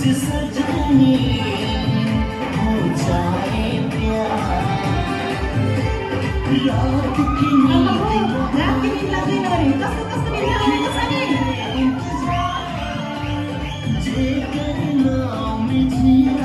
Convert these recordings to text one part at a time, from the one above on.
Take it now, me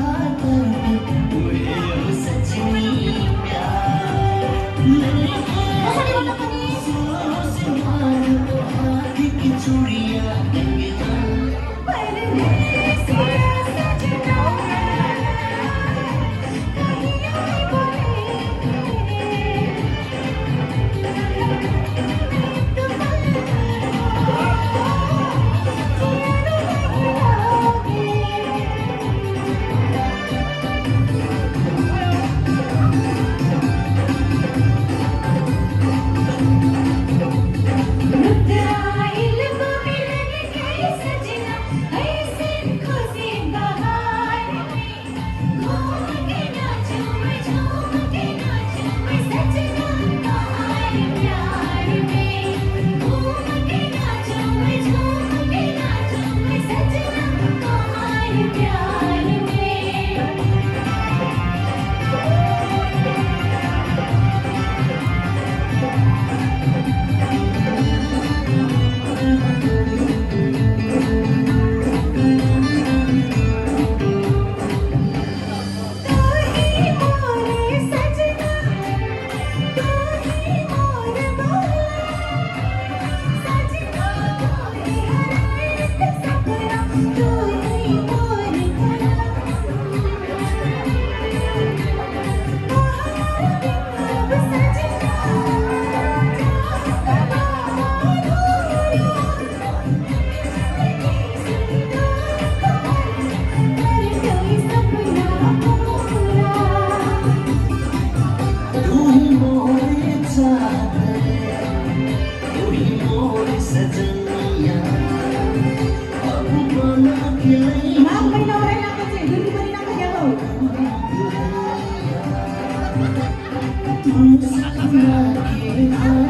you.